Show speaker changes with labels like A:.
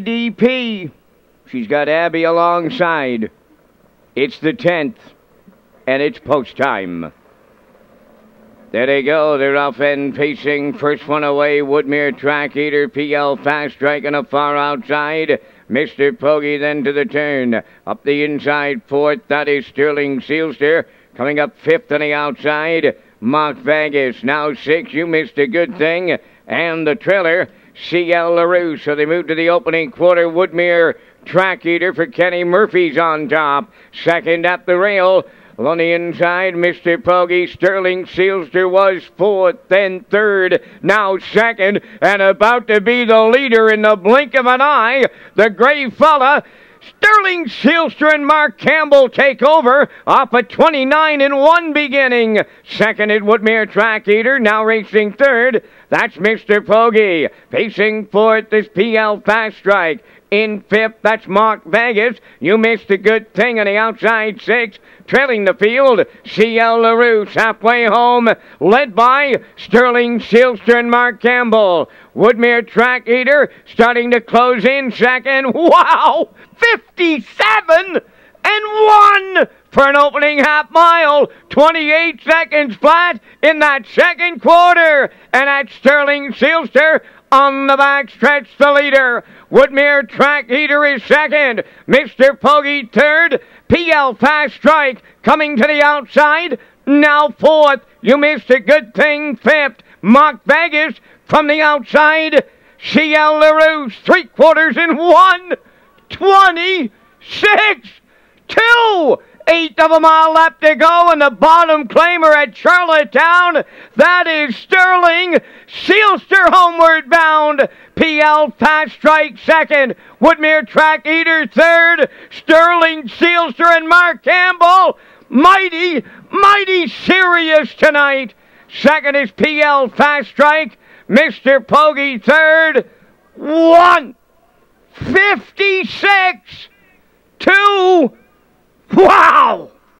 A: DP. She's got Abby alongside. It's the 10th, and it's post time. There they go. They're off and pacing. First one away, Woodmere Track Eater, PL Fast Strike on the far outside. Mr. Pogey then to the turn. Up the inside fourth, that is Sterling Seelster. Coming up fifth on the outside, Mark Vegas. Now six, you missed a good thing. And the trailer, CL LaRue. So they move to the opening quarter. Woodmere Track Eater for Kenny Murphy's on top. Second at the rail. On the inside, Mr. Pogey Sterling Seelster was fourth, then third, now second, and about to be the leader in the blink of an eye. The gray fella Sterling Seelster and Mark Campbell take over off a 29 in one beginning. Second at Woodmere Track Eater, now racing third. That's Mr. Pogey. Facing fourth is PL Fast Strike. In fifth, that's Mark Vegas. You missed a good thing on the outside six. Trailing the field, CL LaRue halfway home, led by Sterling Seelster and Mark Campbell. Woodmere Track Eater starting to close in second. Wow! 57 and 1 for an opening half mile. 28 seconds flat in that second quarter. And at Sterling Seelster on the back stretch, the leader. Woodmere Track Eater is second. Mr. Pogey third. PL Fast Strike coming to the outside. Now fourth. You missed a good thing. Fifth. Mark Vegas from the outside. CL LaRue, three quarters in one. 26. Two. Eighth of a mile left to go, and the bottom claimer at Charlottetown. That is Sterling Seelster homeward bound. PL Fast Strike second. Woodmere Track Eater third. Sterling Seelster and Mark Campbell. Mighty, mighty serious tonight. Second is PL Fast Strike. Mr. Pogey third. One. 56. Two. Wow!